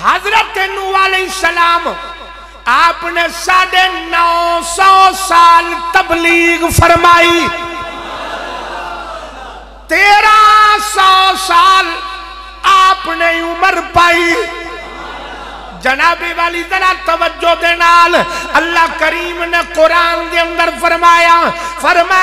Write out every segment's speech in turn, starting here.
हज़रत नू सलाम आपने साढ़े नौ सौ साल तबलीग फरमाई। तेरह सौ साल आपने उम्र पाई। जनाबे वाली, जरा तवज्जो दे नाल, अल्लाह करीम ने कुरान के अंदर फरमाया फरमा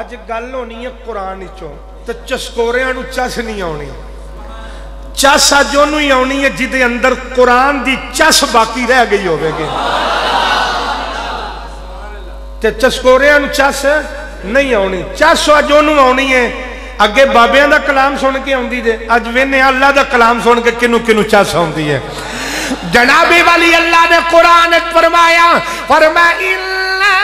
ਅੱਜ ਗੱਲ ਹੋਣੀ ਹੈ ਕੁਰਾਨ ਵਿੱਚੋਂ ਤੇ ਚਸਕੋਰਿਆਂ ਨੂੰ ਚਸ ਨਹੀਂ ਆਉਣੀ ਚਸ ਅੱਜ ਉਹਨੂੰ ਹੀ ਆਉਣੀ ਹੈ ਜਿਹਦੇ ਅੰਦਰ ਕੁਰਾਨ ਦੀ ਚਸ ਬਾਕੀ ਰਹਿ ਗਈ ਹੋਵੇਗੀ ਤੇ ਚਸਕੋਰਿਆਂ ਨੂੰ ਚਸ ਨਹੀਂ ਆਉਣੀ ਚਸ ਅੱਜ ਉਹਨੂੰ ਆਉਣੀ ਹੈ अगे बाबा का कलाम सुन के आँगी जे अज वेने अल्लाह का कलाम सुन के किनू किनू चस आ जनाबी वाली अल्लाह ने कुरान फरमाया फरमा इला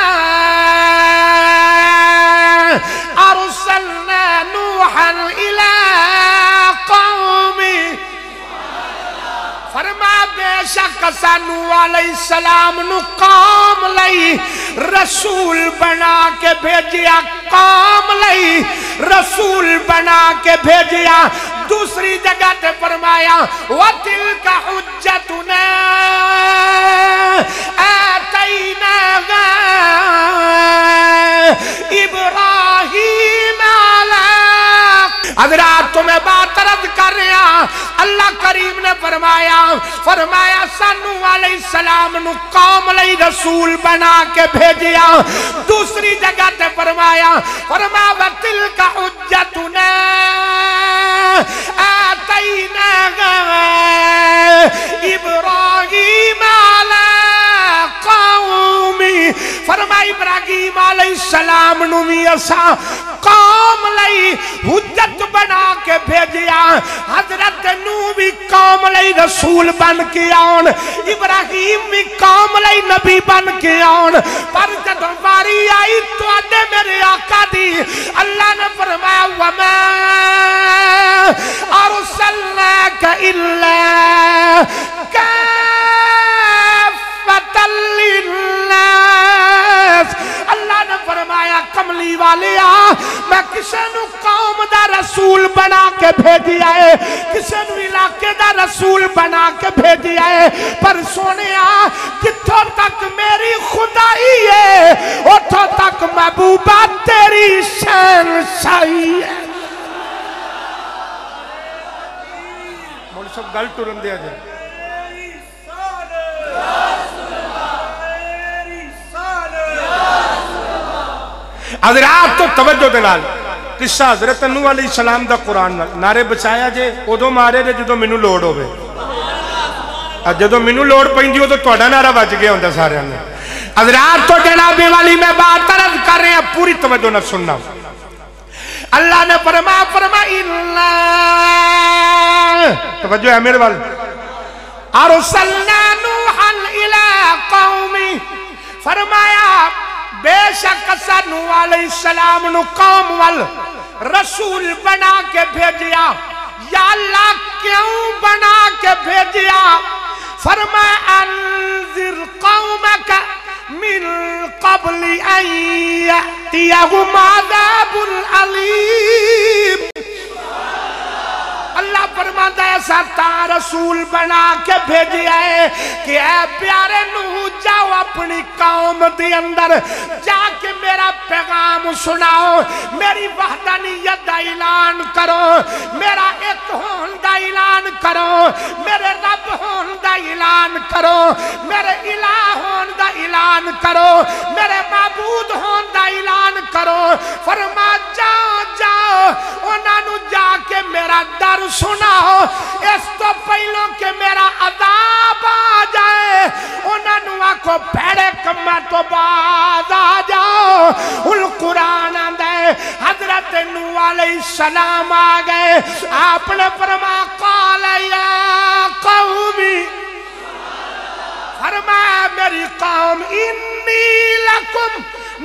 बेशक सानू सलाम नु कौम लई, रसूल बना के भेजिया कौम लई, रसूल बना के भेजिया। दूसरी जगह ते फरमाया वतिल का हुज्जतुना आतैना इब्राहिम हजरात तुम्हें बात रद कर रहा अल्लाह करीम ने फरमाया फरमाया, सानू वाले सलाम नु कौम लई रसूल बना के भेजिया। दूसरी जगह ते फरमाया फरमा वतिल का उज्जतुना, आतैना इब्राहिम अला इब्राहिम सलाम नु भी असा कौम लई हुज्जत बना के भेजिया। हज़रत नू भी कौम रसूल बन के आउन। इब्राहिम भी कौम नबी बन के आउन। पर जब बारी आई तो मेरे आका दी, अल्लाह ने फरमाया, वमा अरसलनाक इल्ला काफतल फरमाया कमली वाले आ मैं किसी कौम दा रसूल बना के भेजिया है किसी इलाके दा रसूल बना के भेजिया है पर सोने जिथों तक मेरी खुदाई है? उठों तक महबूबा तेरी शैन शाही है। सब गल टुरन दिया जाए हजरात तो तवज्जो दिला किस्सा हज़रत नूह अली सलाम का कुरान नारे बचाया जे, उदो मारे जे जो मैनू लौड़ हो जो मैनू लौड़ पी उदो थोड़ा नारा बज गया होंगे सारे ने। हजरात तो जनाबे वाली मैं बात तरद कर रहा हैं पूरी तवज्जो न सुनना। अल्लाह ने फरमा फरमा तवज्जो है मेरे वाल। अरसलना नूहन इला कौमी। फरमाया बेशक सानू सलाम नु कौम वल रसूल बना के भेजिया, या अल्लाह क्यों बना के भेजिया? फरमा अंजिर कौमक मिन कबली अन यअतियहुम अज़ाबुल अलीम। अल्लाह फरमाता है सता रसूल बना के भेजिया है कि ऐ प्यारे नू जाओ अपनी कौम के अंदर, जाके मेरा पैगाम सुनाओ, मेरी वहदानियत का ऐलान करो, मेरा एक होन का ऐलान करो, मेरे रब होन का ऐलान करो, मेरे इलाह होन का ऐलान करो, मेरे माबूद होन का ऐलान करो, फरमा जाओ जाओ उन्होंने जाके मेरा दर सुनाओ। इस तो पहलों के मेरा अदाब आ जाए उन्होंने आखो, भैड़े कमा तो बाद आ जाओ। उन कुरान आंदे हज़रत नू सलाम आ गए। आपने फरमा कॉल या कौमी। फरमाया, मेरी कौम इन्नी लकुम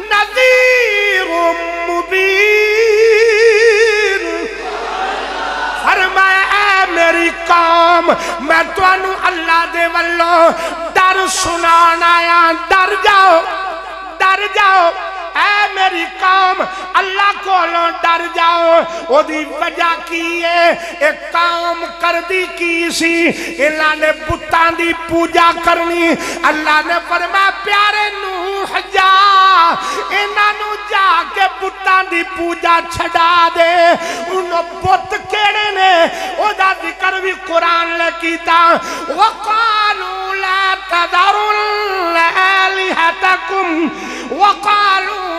नजीर मुबीन। मेरी कौम, मैं थानू अल्लाह दे वालों डर सुना आया। डर जाओ डर जाओ। ऐ मेरी काम, अल्लाह को डर जाओ। ओदी वजह की है ये कौम कर दी की सी? इन्होंने बुतां की पूजा करनी। अल्लाह ने फरमाया, प्यारे नू जा इन्हों जाके बुतां की पूजा छड़ा दे। बुत केड़े ने? ज़िक्र भी कुरान ने किया वकालू ला तदरुल वो वकालू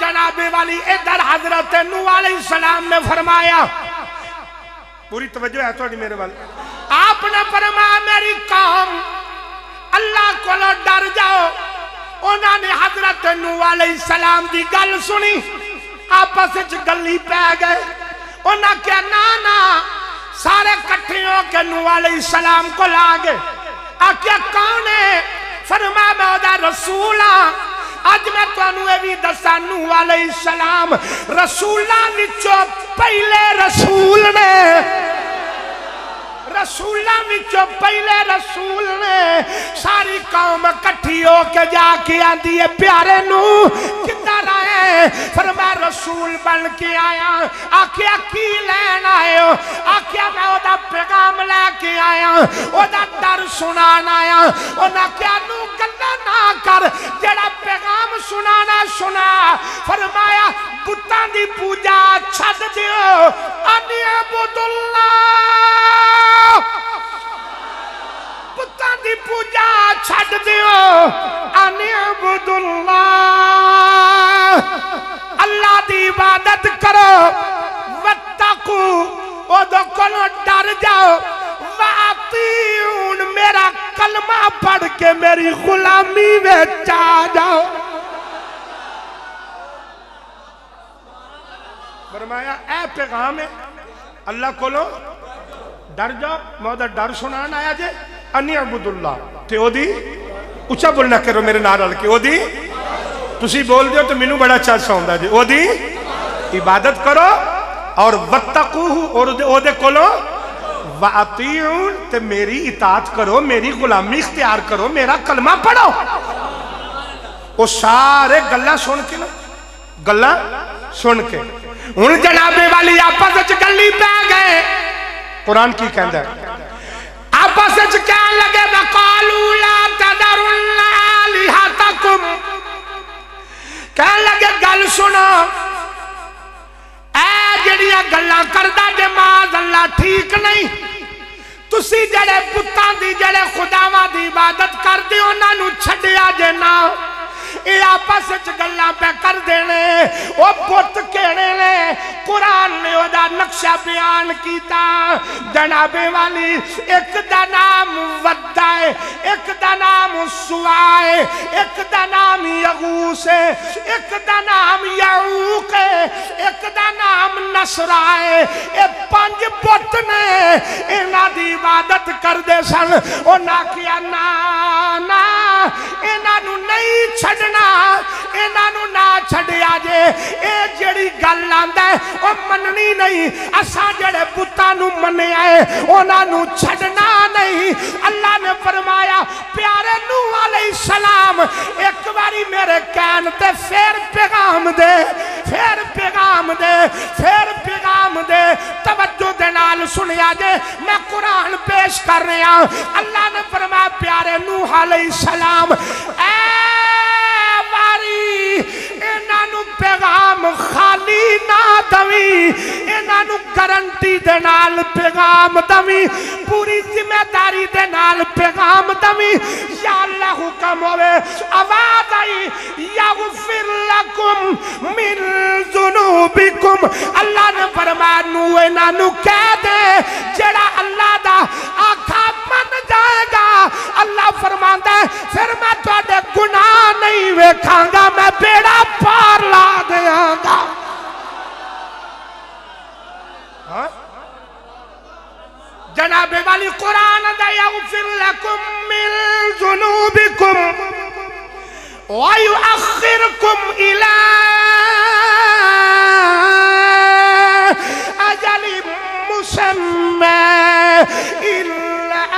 जनाबे वाली इधर हज़रत नू सलाम ने फरमाया, पूरी तवज्जो है थोड़ी मेरे वाल। आपने फरमाया, मेरी कौम अल्लाह को डर जाओ। उन्होंने हज़रत नू सलाम की गल सुनी, आपस गली पै गए। उन्हें क्या ना ना, सारे कट्ठे होकर नू सलाम को ला गए। आख्या, कौन है? फरमा मैं रसूल हाँ। ਅੱਜ ਮੈਂ ਤੁਹਾਨੂੰ ਇਹ ਵੀ ਦੱਸਾਂ ਨੂਹ ਅਲੈਹਿਸਲਾਮ ਰਸੂਲਾਂ ਵਿੱਚੋਂ ਪਹਿਲੇ ਰਸੂਲ ਨੇ रसूलों पहले रसूल ने। सारी कौम इकट्ठी होके जाके आंदी है, प्यारे किधर फिर मैं रसूल बन के आया। आखिया की लैन आए हो मैं ओदा पैगाम लेके आया। ओदा डर सुनान आया। ओना क्या नू गल्ला ना कर, जेड़ा पैगाम सुनाना सुना। फरमाया बुतां दी पूजा छड दियो। अनिया बुदुल्ला। पुत्तां दी पूजा छड़ दियो। अबुदुल्ला अल्लाह दी इबादत करो। वत्तकू, ओदो कोलो डर जाओ। वातीउन मेरा कलमा पढ़ के मेरी गुलामी में आ जाओ। फरमाया ए पैगाम है, अल्लाह कोलो डर जाओ मैं डर सुनान आया जे अनी अबुदुल्ला। उच्चा बोलना करो मेरे नाल के, ओदी, तुसी बोल दियो तो मैनू बड़ा अच्छा आंदा जे, ओदी, इबादत करो और कोलो ते मेरी इतात करो, मेरी गुलामी इख्तियार करो, मेरा कलमा पढ़ो। वो सारे गल्ला सुन के ना, गल्ला सुन के हूँ जनाबे वाली आपस गली पै गए। कुरान की कहता है आपस कह लगे कह लगे, गल सुनो ठीक नहीं जड़े पुत्तां दी जड़े इबादत करते उन्होंने छड़िया जे ना। ये आपस गल्ला कर देने वो पुत केड़े ने कुरान ने नक्शा बयान किया जनाबे वाली एक दा नाम वद्दा है एक दा नाम सुआ है एक दा नाम यगूस है एक दा नाम यऊक है एक दा नाम नसरा है ये पाँच पुत ने इन्हां दी इबादत करदे सन ओ ना किया ना ना इन्हां नहीं नहीं नहीं सलाम एक बारी मेरे कहन ते फिर पैगाम दे फिर पैगाम दे फिर पैगाम दे तवज्जो दे नाल सुनिया जे मैं कुरान पेश कर रहा अल्लाह ने फरमाया प्यारे नू वाले सलाम ए पैगाम खाली ना दवी। इन्हों गारंटी दे पैगाम दवी। पूरी ज़िम्मेदारी दे पैगाम दवी। या हुक्म होवे, आवाज़ आई यगफिर लकुम मिन जुनूबिकुम। अल्लाह ने फरमाया नू कह दे, जेड़ा अल्लाह दा फरमाता फिर मैं थोड़े गुनाह नहीं वेखागा, मैं बेड़ा पार ला देगा हाँ? जनाबे वाली कुरान जुनूबिकुम वायु अखिरकुम इला अजली मुसम्मा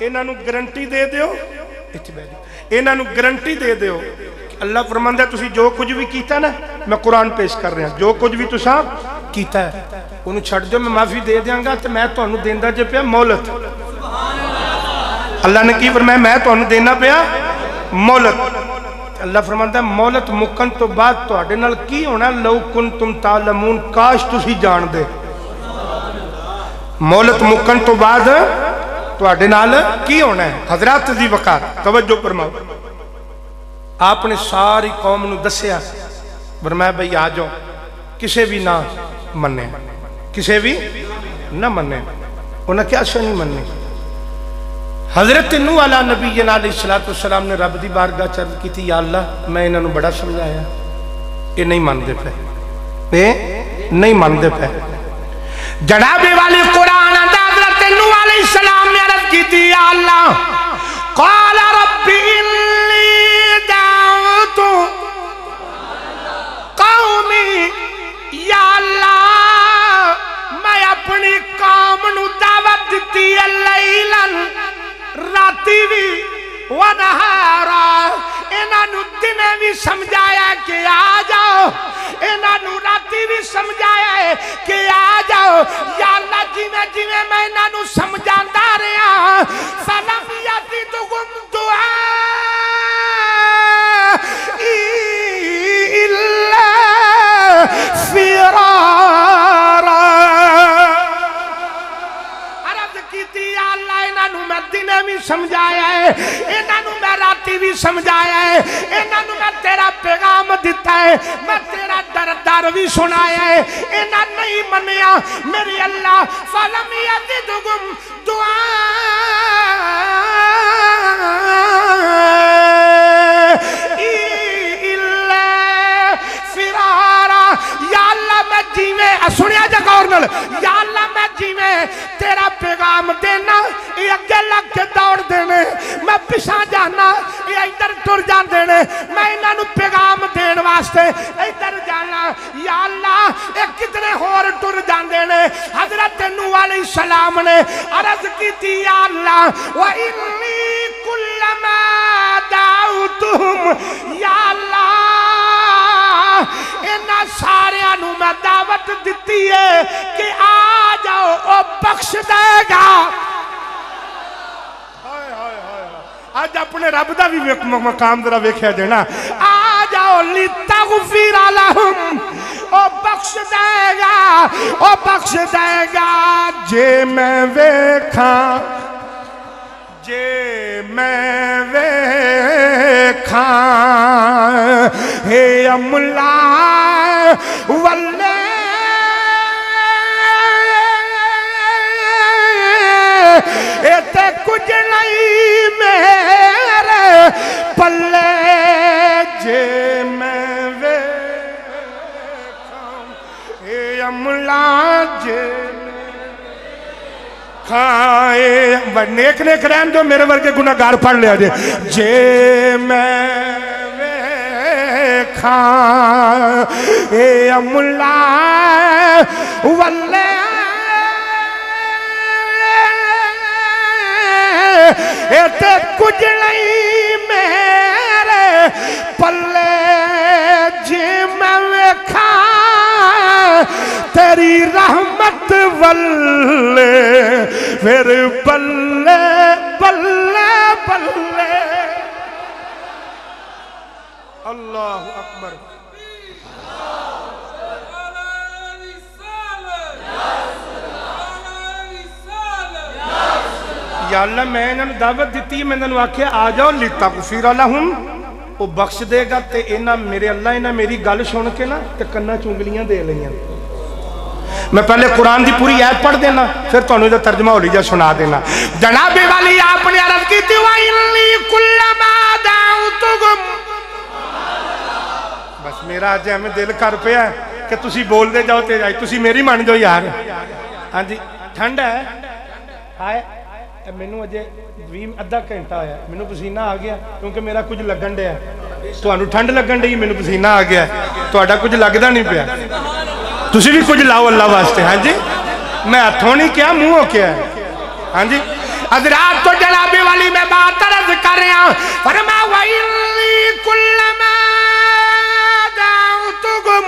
ਇਹਨਾਂ ਨੂੰ ਗਰੰਟੀ ਦੇ ਦਿਓ ਇੱਥੇ ਬੈਠ ਇਹਨਾਂ ਨੂੰ ਗਰੰਟੀ ਦੇ ਦਿਓ ਅੱਲਾ ਫਰਮਾਂਦਾ ਤੁਸੀਂ ਜੋ ਕੁਝ ਵੀ ਕੀਤਾ ਨਾ, ਮੈਂ ਕੁਰਾਨ ਪੇਸ਼ ਕਰ ਰਿਹਾ। ਜੋ ਕੁਝ ਵੀ ਤੁਸੀਂ ਕੀਤਾ ਹੈ, ਉਹਨੂੰ ਛੱਡ ਦਿਓ, ਮੈਂ ਮਾਫੀ ਦੇ ਦਿਆਂਗਾ ਤੇ ਮੈਂ ਤੁਹਾਨੂੰ ਦਿੰਦਾ ਜੇ ਪਿਆ ਮੌਲਤ। ਅੱਲਾਹ ਨੇ ਕੀ ਫਰਮਾਇਆ? ਮੈਂ ਤੁਹਾਨੂੰ ਦੇਣਾ ਪਿਆ ਮੌਲਤ। ਅੱਲਾਹ ਫਰਮਾਂਦਾ ਮੌਲਤ ਮੁੱਕਣ ਤੋਂ ਬਾਅਦ ਤੁਹਾਡੇ ਨਾਲ ਕੀ ਹੋਣਾ? ਲਓ ਕੁਨ ਤੁਮ ਤਾਲਮੂਨ, ਕਾਸ਼ ਤੁਸੀਂ ਜਾਣਦੇ। ਮੌਲਤ ਮੁੱਕਣ ਤੋਂ ਬਾਅਦ ਤੁਹਾਡੇ ਨਾਲ ਕੀ ਹੋਣਾ ਹੈ? ਹਜ਼ਰਤ ਦੀ ਵਕਾਰ ਤਵੱਜੋ ਫਰਮਾਓ। आपने सारी कौम दसिया ਦੱਸਿਆ ਫਰਮਾਇਆ ਭਈ ਆ ਜਾਓ ਕਿਸੇ ਵੀ ਨਾ ਮੰਨੇ ਕਿਸੇ ਵੀ ਨਾ ਮੰਨੇ ਉਹਨਾਂ ਕਿਹਾ ਸ਼ੋ ਨਹੀਂ ਮੰਨੇ हज़रत नू अला नबी जना सलाम ने रब की बारगाह चर्द की थी अल्लाह, मैं इन्होंने बड़ा समझाया। ये नहीं मानते पे। पे नहीं मानते पे। जड़ाबे वाले कुरान हज़रत नू सलाम ने अर्ज़ की थी अल्लाह, कॉल रब्बी तो कौमी मैं अपनी काम दावत दी लैलन। राती भी वनहारा इन्हों दिने भी समझाया कि आ जाओ। इन्हों राती भी समझाया है कि आ जाओ। या जिमें जिमें मैं इन्हों समझा रहा सलम भी समझाया है। इन्हों मैं राती भी समझाया है। इन्हों मैं तेरा पैगाम दिता है। मैं तेरा दर दर भी सुनाया है। इन्हें नहीं मनिया मेरी अल्लाह फलम दुआ। फिरारा, या मैं जीवे सुनिया जा गौर तेरा पैगाम देना अगे लग के दौड़ देने। मैं पिछा जाना, ये इधर टुर जाते ने मैं इन्हों पैगाम देने वास्ते इधर जाना। या कितने होर टुर जाते ने। हज़रत नू अलैहि सलाम ने अर्ज़ की या अल्लाह, व इन्नी कुल्लमा दाउतुहुम या अल्लाह, इन्हों सारिया मैं दावत दी है कि आ जाओ ओ बख्श देगा। अज अपने रब का भी मकाम जरा वेख्या देना। आ जाओ लीता गुफीर आलम ओ बख्श देगा ओ बख्श देगा। जे मैं वेखा जे मैं वेखा हे अमला वल्ला मेरे पल्ले जे मैं वे अमला जे खाए नेक नेक, रहन दो, मेरे वर्गे गुनागार पढ़ लिया जे जे मैं खां ए अमला वल्ले इतने कुछ नहीं, मेरे पल्ले जिम तेरी रहमत बल्ले फिर बल्ले बल्ले बल्ले। अल्लाह अकबर। या अल्लाह मैं इन्होंने दावत दी मैं इन्होंने आख्या आ जाओ लिता कुफीर लहुम ਉਹ ਬਖਸ਼ ਦੇਗਾ ਤੇ ਇਹਨਾਂ ਮੇਰੇ ਅੱਲਾ ਇਹਨਾਂ ਮੇਰੀ ਗੱਲ ਸੁਣ ਕੇ ਨਾ ਤੇ ਕੰਨਾਂ ਚ ਉਂਗਲੀਆਂ ਦੇ ਲਈਆਂ मैं पहले कुरान की पूरी ऐप पढ़ देना फिर ਤੁਹਾਨੂੰ ਇਹਦਾ ਤਰਜਮਾ ਹੌਲੀ ਜਿਹਾ ਸੁਣਾ ਦੇਣਾ ਜਨਾਬੇ ਵਾਲੀ ਆਪਨੇ ਅਰਜ਼ ਕੀਤੀ ਵਾ ਇਨਲੀ ਕੁੱਲਮਾ ਦਾਉਤੁਗਮ ਬਸ ਮੇਰਾ ਅੱਜ ਐਵੇਂ ਦਿਲ ਕਰ ਪਿਆ ਕਿ ਤੁਸੀਂ ਬੋਲਦੇ ਜਾਓ ਤੇ ਜਾਈ ਤੁਸੀਂ ਮੇਰੀ ਮੰਨ ਜਾਓ ਯਾਰ ਹਾਂਜੀ ਠੰਡ ਹੈ ਹਾਏ ਇਹ ਮੈਨੂੰ ਅਜੇ 20 ਅੱਧਾ ਘੰਟਾ ਹੋਇਆ ਮੈਨੂੰ ਪਸੀਨਾ ਆ ਗਿਆ ਕਿਉਂਕਿ ਮੇਰਾ ਕੁਝ ਲੱਗਣ ਡਿਆ ਤੁਹਾਨੂੰ ਠੰਡ ਲੱਗਣ ਡਈ ਮੈਨੂੰ ਪਸੀਨਾ ਆ ਗਿਆ ਤੁਹਾਡਾ ਕੁਝ ਲੱਗਦਾ ਨਹੀਂ ਪਿਆ ਤੁਸੀਂ ਵੀ ਕੁਝ ਲਾਓ ਅੱਲਾ ਵਾਸਤੇ ਹਾਂਜੀ मैं हथों नहीं किया मुंहों किया है हाँ जी हजरात तो जनाबे वाली मैं बात अर्ज कर रहा हूं फरमा वैली कुल्लमा दाउतुकुम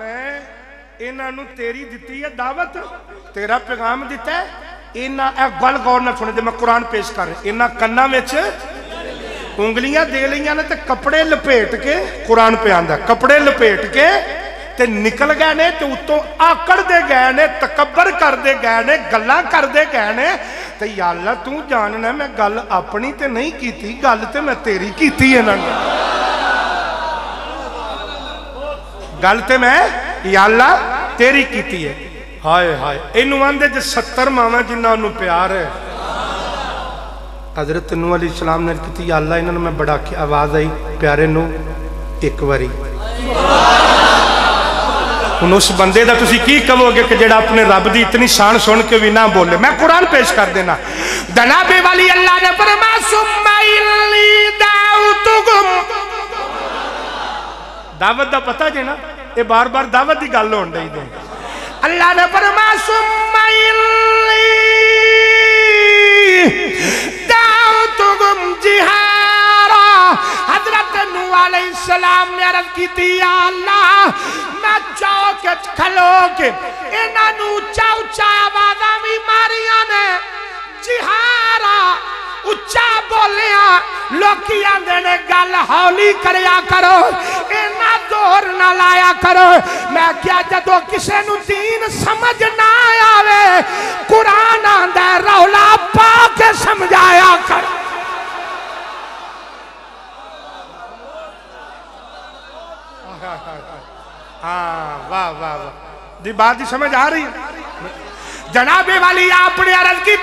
मैं इन्हों तेरी दी है दावत तेरा पैगाम दिता है इना गल गौर ना सुने मैं कुरान पेश कर इना कन्ना उंगलियाँ दे लिया ने कपड़े लपेट के कुरान पे आंदा कपड़े लपेट के ते निकल गए ने, ते उत्तों आकड़ दे गए ने तकबर करते गए ने गल् करते गए ने। ते यार तू जानना मैं गल अपनी ते नहीं की गल ते मैं तेरी की इन्होंने गल ते मैं यार तेरी की है ਗੱਲ ਹਾਏ ਹਾਏ, ਇਹਨੂੰ ਆਂਦੇ ਜੇ 70 ਮਾਵਾਂ ਜਿੰਨਾ ਉਹਨੂੰ ਪਿਆਰ ਹੈ। ਹਜ਼ਰਤ ਨੂਹ ਅਲੀ ਸਲਾਮ ਨੇ ਕੀਤੀ ਯਾ ਅੱਲਾ, ਇਹਨਾਂ ਨੂੰ ਮੈਂ ਬੜਾ ਆਖਿਆ, ਆਵਾਜ਼ ਆਈ, ਪਿਆਰੇ ਨੂੰ ਇੱਕ ਵਾਰੀ। ਹੁਣ ਉਸ ਬੰਦੇ ਦਾ ਤੁਸੀਂ ਕੀ ਕਹੋਗੇ ਕਿ ਜਿਹੜਾ ਆਪਣੇ ਰੱਬ ਦੀ ਇਤਨੀ ਸ਼ਾਨ ਸੁਣ ਕੇ ਵੀ ਨਾ ਬੋਲੇ? ਮੈਂ ਕੁਰਾਨ ਪੇਸ਼ ਕਰ ਦੇਣਾ। ਜਨਾਬੇ ਵਾਲੀ ਅੱਲਾ ਨੇ ਫਰਮਾ ਸੁਮਾ ਇਲੀ ਦਾਉਤੁਕਮ ਦਾਵਤ ਦਾ ਪਤਾ ਜੇ ਨਾ, ਇਹ ਬਾਰ-ਬਾਰ ਦਾਵਤ ਦੀ ਗੱਲ ਹੋਣ ਡਈ ਦੇ अल्लाह ने फरमाया सलाम ने अर्ज़ की थी अल्लाह, मैं चौक खलोक इन्हों चौचा आवाजा भी मारिया ने। जिहारा उच्चा बोलिया, लोकी आंदे ने गल हौली करो, इन्ना ज़ोर ना लाया करो। मैं क्या जदों किसी दीन समझ ना आवे, कुरान आंदा रौला पा के समझाया करो। हाँ वाह वाह वाह। समझ आ रही है? जनाबे वाली आपने अर्ज़ की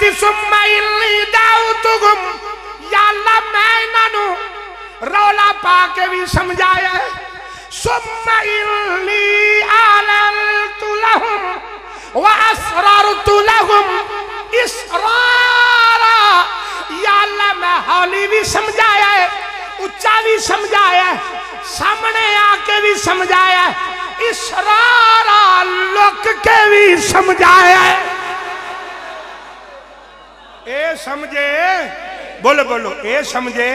इल्ली दाउतुकुम या अल्लाह मैं इन्हों रौला पा भी समझाया मैं हौली भी समझाया है, उच्चा भी समझाया है, सामने आके भी समझाया है। इसरारा, लुक के भी समझाया है। ए समझे? बोलो बोलो। ए समझे?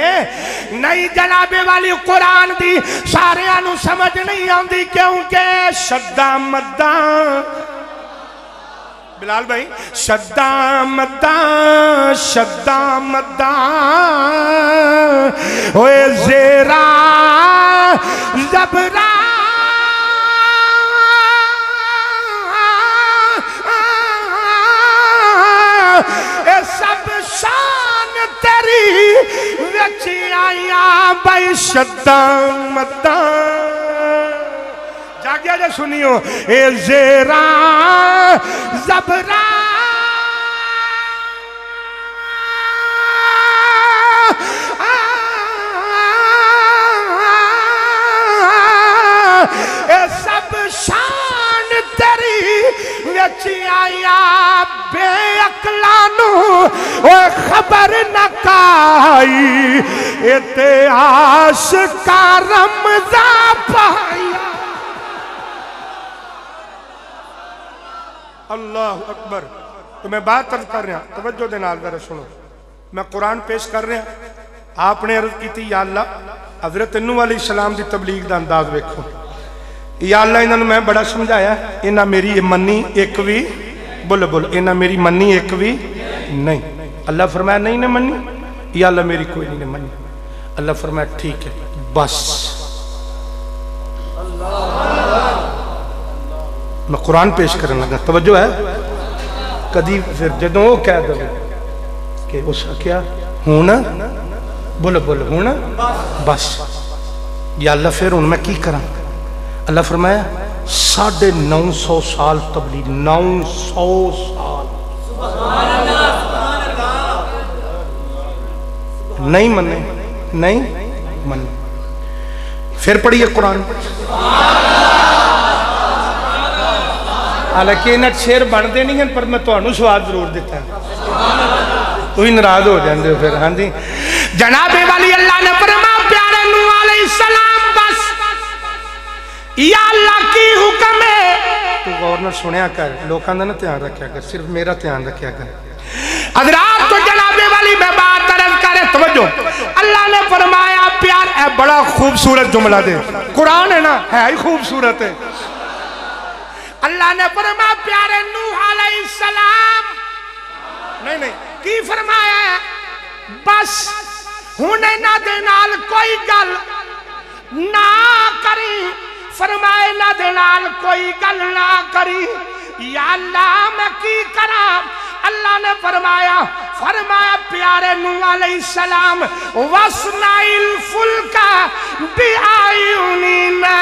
नहीं जनाबे वाली कुरान दी सारे समझ नहीं आती क्योंकि शब्दा मद्दा। बिलाल भाई, शब्दा मद्दा शब्दा मद्दा। ओए जेरा जबरा भाई शब्दा जागिया जे सुनियो ए जेरा जबरा। विच आया बेअकला खबर न इतिहास का रमजा पाया। अल्लाह अकबर। तो मैं बात अर्ज़ कर रहा, तवज्जो दे नाल जरा सुनो। मैं कुरान पेश कर रहा, आपने अर्ज़ की या अल्लाह, हज़रत नू अली सलाम की तबलीग का अंदाज वेखो। अल्लाह इन्होंने मैं बड़ा समझाया, इन्हें मेरी मनी एक भी बोलो बोलो, इन्हें मेरी मनी एक भी नहीं। अल्लाह फरमाया, नहीं ने मनी या अल्लाह मेरी कोई नहीं ने मनी अल्लाह फरमाया, ठीक है, बस। मैं कुरान पेश करने लगा, तवज्जो है? कदी फिर जो कह दे कि उस क्या हूँ बोलो बोलो हूँ बस। या अल्लाह फिर हूँ मैं की करा? अल्लाह फरमाया, साढ़े नौ सौ साल तबली नौ सौ साल। नहीं मने नहीं मने। फिर पढ़िए कुरान। हालाँकि इन्हें शेर बनते नहीं हैं, पर मैं तुम्हें स्वाद ज़रूर दिता तुम नाराज़ हो जाते हो फिर हाँ जी। जनाबे वाली अल्लाह ने फरमा प्यारे सलाम बस या अल्लाह की हुक्म है। तू गवर्नर सुनिया कर लोगों का ना ध्यान रखा कर सिर्फ़ मेरा ध्यान रखा कर। अदरात तो जनाबे वाली मैं बात तरफ़ करे तवज्जो। अल्लाह ने फरमाया प्यार है बड़ा खूबसूरत जुमला दे। कुरान है ना है ही खूबसूरत है। अल्लाह ने फरमा प्यारे नूह सलाम। नहीं नहीं की फरमाया है? बस हूँ ना दे नाल कोई गल ना करी। फरमाए ना कोई गल ना करी। या अल्लाह, मैं की करा? अल्लाह ने फरमाया फरमाया, प्यारे नूह सलाम, वसनाइल फुलका बिआयुनी ना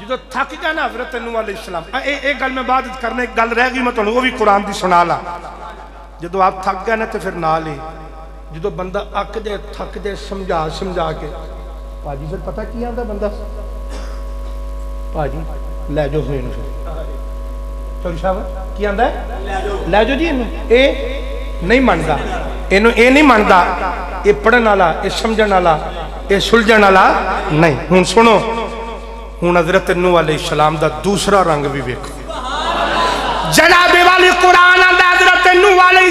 जो थक जाना हज़रत वाले इस्लाम एक गल मैं बात करने गल रह गई, मैं तुम्हें वो भी कुरान की सुना ला। जो आप थक गए ना तो फिर ना ही जो बंदा अक दे थक दे समझा समझा के भाजी फिर पता की आता बंदा भाजी लै जाओ फिर चौधरी साहब की आंदा लै जाओ जी ए नहीं मनता इन ये नहीं मनता ये पढ़न वाला ये समझ वाला ये सुलझन वाला नहीं हूँ सुनो हूँ हज़रत नू वाले सलाम का दूसरा रंग भी वेखो जनाबे वाली कुरान हज़रत नू वाले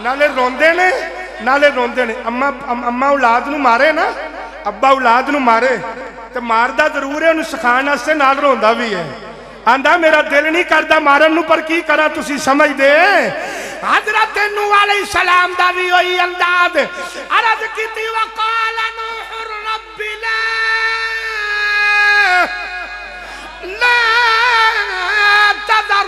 ਨਾਲੇ ਰੋਂਦੇ ਨੇ ਨਾਲੇ ਰੋਂਦੇ ਨੇ ਅੰਮਾ ਅੰਮਾ ਔਲਾਦ ਨੂੰ ਮਾਰੇ ਨਾ ਅੱਬਾ ਔਲਾਦ ਨੂੰ ਮਾਰੇ ਤੇ ਮਾਰਦਾ ਜ਼ਰੂਰ ਹੈ ਉਹਨੂੰ ਸਿਖਾਉਣ ਵਾਸਤੇ ਨਾਲ ਰੋਂਦਾ ਵੀ ਹੈ आंदा मेरा दिल नहीं करता मारन नु पर की करा तुसी समझदे हजरत नू अलैहि सलाम दा भी वही अंदाज अर्ज कीती वकाल नूह रब्बी ला ला तदर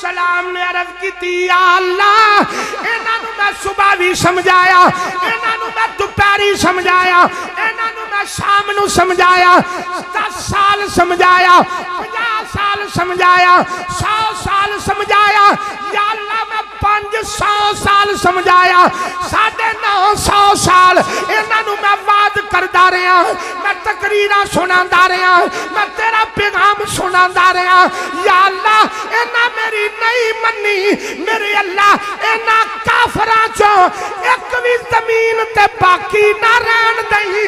सलाम ने अर्ज़ की अल्लाह इन्हों मैं सुबह भी समझाया इन्हों मैं दोपहरी समझाया इन्हों मैं शाम समझाया, दस साल समझाया साल समझाया, सौ साल समझाया या मैं पाँच सौ साल समझाया, साढ़े नौ सौ साल इन्हों मैं वाद करता रहा, मैं तकरीर सुना रहा, मैं तेरा पैगाम सुना रहा या अल्लाह इन्हें मेरी नहीं मनी मेरे अल्लाह इन्हों काफर चो एक भी ज़मीन ते बाकी ना रहन दई,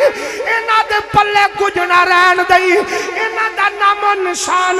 इन्हों दे पल्ले कुछ ना रहन दई, इन्हों का नामो निशान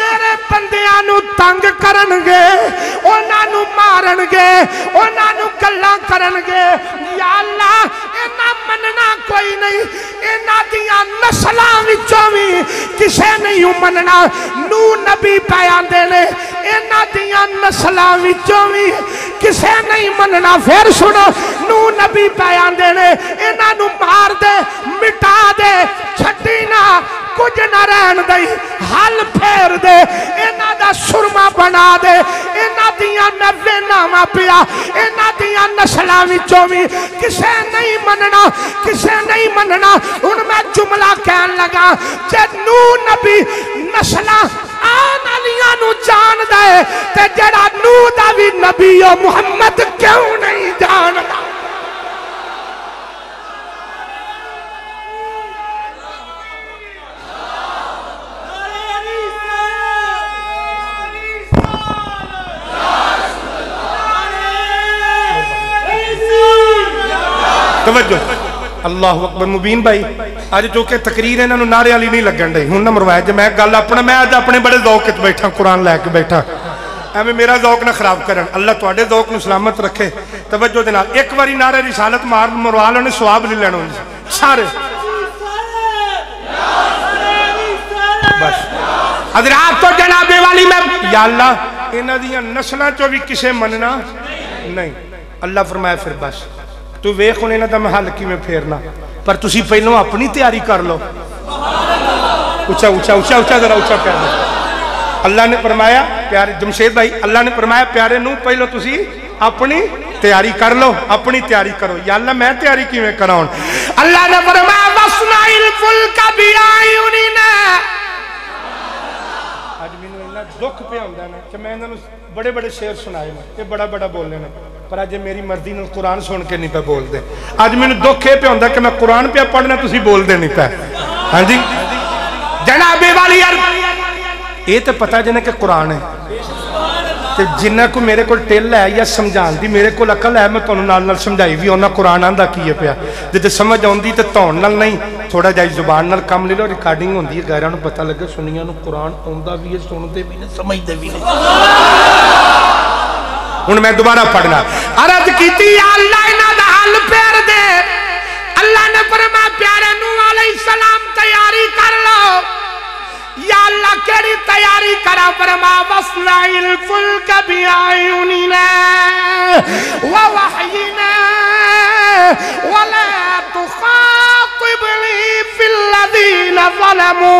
तेरे बंदियाँ तंग करनगे मारनगे या अल्लाह इन्ना मनना कोई नहीं इन्हों दिया नस्लों विचों भी किसे नहीं मनना नू नबी पै आते ने इन्हों दिया नस्लों विचों भी किसे नहीं मनना फिर सुनो नू नबी पै आते ने इन्हों मार दे मिटा दे छड्डी ना कुछ न रहन दई। हल फेर दे। इन्हां दा सुरमा बना दे। इन्हां दियाँ नवे नावा पिया। इन्हां दियाँ नस्लां विचों भी किसे नहीं मनना, किसे नहीं मनना। हुन मैं जुमला कहन लगा, जे नू नबी नस्लां आन वालियाँ नु जानदा है ते जेड़ा नू दा भी नबी ओ मुहम्मद क्यों नहीं जानदा? ਤਵੱਜੋ ਅੱਲਾਹੁ ਅਕਬਰ ਮੁਬੀਨ ਭਾਈ ਅੱਜ ਜੋ ਕਿ ਤਕਰੀਰ ਇਹਨਾਂ ਨੂੰ ਨਾਰੇ ਵਾਲੀ ਨਹੀਂ ਲੱਗਣ ਡਈ ਹੁਣ ਨਾ ਮਰਵਾਇਆ ਜੇ ਮੈਂ ਗੱਲ ਆਪਣਾ ਮੈਂ ਅੱਜ ਆਪਣੇ ਬੜੇ ਜ਼ੌਕ ਵਿੱਚ ਬੈਠਾ ਕੁਰਾਨ ਲੈ ਕੇ ਬੈਠਾ ਐਵੇਂ ਮੇਰਾ ਜ਼ੌਕ ਨਾ ਖਰਾਬ ਕਰਨ ਅੱਲਾਹ ਤੁਹਾਡੇ ਜ਼ੌਕ ਨੂੰ ਸਲਾਮਤ ਰੱਖੇ ਤਵੱਜੋ ਦੇ ਨਾਲ ਇੱਕ ਵਾਰੀ ਨਾਰੇ ਰਿਸਾਲਤ ਮਾਰ ਮਰਵਾ ਲੈਣੇ ਸਵਾਬ ਲੈ ਲੈਣਾ ਸਾਰੇ ਬਸ ਹਜ਼ਰਾਤ ਤੋਂ ਜਨਾਬੇ ਵਾਲੀ ਮੈਂ ਯਾ ਅੱਲਾ ਇਹਨਾਂ ਦੀਆਂ ਨਸਲਾਂ ਚੋਂ ਵੀ ਕਿਸੇ ਮੰਨਣਾ ਨਹੀਂ ਅੱਲਾ ਫਰਮਾਇਆ ਫਿਰ ਬਸ ਤੂੰ ਵੇਖ ਹੁਣ ਇਹਨਾਂ ਦਾ ਮੈਂ ਹੱਲ ਕਿਵੇਂ ਫੇਰਨਾ ਪਰ ਤੁਸੀਂ ਪਹਿਲਾਂ ਆਪਣੀ ਤਿਆਰੀ ਕਰ ਲਓ ਉੱਚਾ ਉੱਚਾ ਉੱਚਾ ਉੱਚਾ ਜ਼ਰਾ ਉੱਚਾ ਕਰ अल्लाह ने फरमाया प्यारे जमशेद भाई अल्लाह ने फरमाया प्यारे नू पहलो तुसी अपनी तैयारी कर लो अपनी तैयारी करो या अल्लाह मैं तैयारी किवें करा हुन अल्लाह ने फरमाया वसनाइल फुल्का बिआयुनिना ਅੱਜ ਮੈਨੂੰ ਇੰਨਾ ਦੁੱਖ ਪਿਆ ਹੁੰਦਾ ਨਾ ਕਿ ਮੈਂ ਇਹਨਾਂ ਨੂੰ ਬੜੇ ਬੜੇ ਪਰ ਅੱਜ ਮੇਰੀ ਮਰਜ਼ੀ ਨਾਲ ਕੁਰਾਨ ਸੁਣ ਕੇ ਨਹੀਂ ਪਏ ਬੋਲਦੇ। ਅੱਜ ਮੈਨੂੰ ਦੁੱਖ ਇਹ ਪਿਆ ਹੁੰਦਾ ਕਿ ਮੈਂ ਕੁਰਾਨ ਪਿਆ ਪੜਨਾ ਤੁਸੀਂ ਬੋਲਦੇ ਨਹੀਂ ਪਏ। ਹਾਂਜੀ? ਜਨਾਬੇ ਵਾਲੀ ਯਾਰ, ਇਹ ਤਾਂ ਪਤਾ ਜਿਹਨੇ ਕਿ ਕੁਰਾਨ ਹੈ। ਤੇ ਜਿੰਨਾ ਕੋ ਮੇਰੇ ਕੋਲ ਟਿਲ ਹੈ ਜਾਂ ਸਮਝਾਉਣ ਦੀ, ਮੇਰੇ ਕੋਲ ਅਕਲ ਹੈ, ਮੈਂ ਤੁਹਾਨੂੰ ਨਾਲ ਨਾਲ ਸਮਝਾਈ ਵੀ ਉਹਨਾਂ ਕੁਰਾਨ ਆਂਦਾ ਕੀ ਹੈ ਪਿਆ। ਜੇ ਤੇ ਸਮਝ ਆਉਂਦੀ ਤੇ ਧੌਣ ਨਾਲ ਨਹੀਂ ਥੋੜਾ ਜਿਹਾ ਜ਼ੁਬਾਨ ਨਾਲ ਕੰਮ ਲੈ ਲਓ ਰਿਕਾਰਡਿੰਗ ਹੁੰਦੀ ਹੈ ਗੈਰਾਂ ਨੂੰ ਪਤਾ ਲੱਗੇ, ਸੁਣੀਆਂ ਨੂੰ ਕੁਰਾਨ ਆਉਂਦਾ ਵੀ ਹੈ, ਸੁਣਦੇ ਵੀ ਨੇ, ਸਮਝਦੇ ਵੀ ਨੇ। हूँ मैं दोबारा पढ़ना। अरज की अल्लाह इन्हों का हल फेर दे। अल्लाह ने फरमा प्यारे सलाम, तैयारी कर लो। या अल्लाह, केड़ी तैयारी करा? फरमा वसनाइल फुल्क भी आयुनी ने व वहयिना वला तुखातिबनी फिल्लदीन ज़लमू।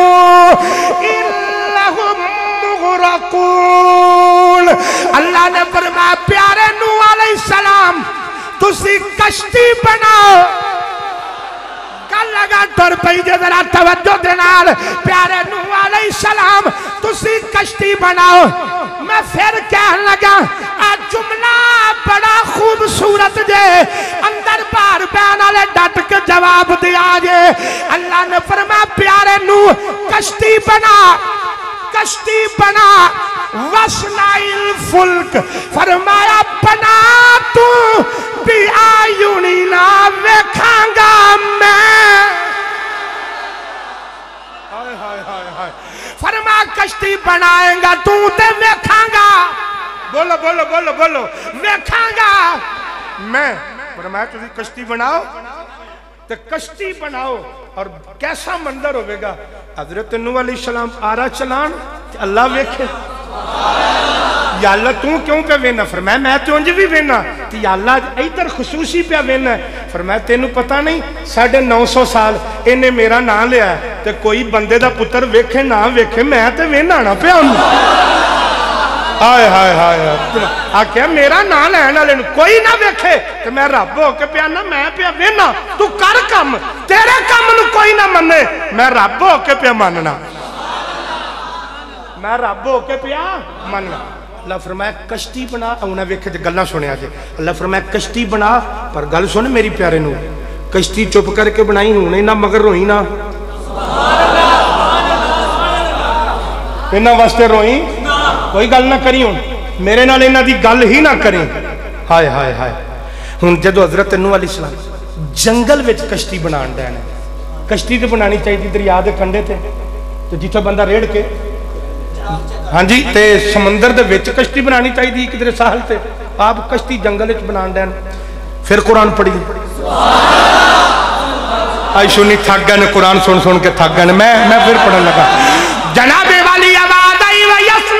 मुगरकून अल्लाह ने फरमाया, प्यारे अलैहि सलाम, तुसी कश्ती बनाओ। जरा तवज्जो प्यारे सलाम, तुसी कश्ती बनाओ। मैं फिर लगा जुमला बड़ा खूबसूरत जे, अंदर बाहर बहन वाले डट के जवाब दिया जे। अल्लाह ने फरमाया, प्यारे नूह, कश्ती बना। कश्ती बना वसनाइल फुल्क। फरमाया, बना तू, भी आयुनी ना वेखांगा मैं। फरमा, कश्ती बनाएगा, तू ते वेखांगा। बोलो बोलो बोलो बोलो, वेखांगा। मैं, फरमाया तुम कश्ती बनाओ? तो कश्ती बनाओ और कैसा मंदिर होगा हज़रत नू अलीसलाम आरा चलान अल्लाह वेखे। याला तू क्यों पे वेना? फिर मैं तो उंज भी वेना। तो याला इधर खसूसी पे वेना। फरमाया, तेन पता नहीं, साढ़े नौ सौ साल इन्हें मेरा ना लिया तो कोई बंदे का पुत्र वेखे, ना वेखे, मैं तो वेना ना पे पिया हाय हाय हाय आख्या मेरा नाम लैन वाले कोई ना वेखे तो मैं रब हो के पिया ना मैं पिया वेना तू कर कम तेरे कम नु कोई ना मने मैं रब हो के पिया मानना मैं रब हो के पिया मानना अल्लाह फरमाया कश्ती बना उन्हें वेखे गल्ला सुनिया जे अल्लाह फरमाया कश्ती बना पर गल सुन मेरी प्यारे नु कश्ती चुप करके बनाई हूँ इना मगर रोई ना इन्हों वास्ते रोई कोई गल ना करी हूँ मेरे नाल इन्हों की गल ही ना करी हाय हाय हाय हूँ जो हज़रत नू अली सलाम जंगल में कश्ती बना डैन कश्ती तो बनानी चाहिए दरिया के कंढे ते तो जिथे बंदा रेड़ के हाँ जी ते समंदर दे विच कश्ती बनानी चाहिए किधरे साहल ते आप कश्ती जंगल च बना डैन फिर कुरान पढ़ी आई सुनी थक गए कुरान सुन सुन के थक गए मैं मैं फिर पढ़न लगा जनाबे वाली आवाज़ आई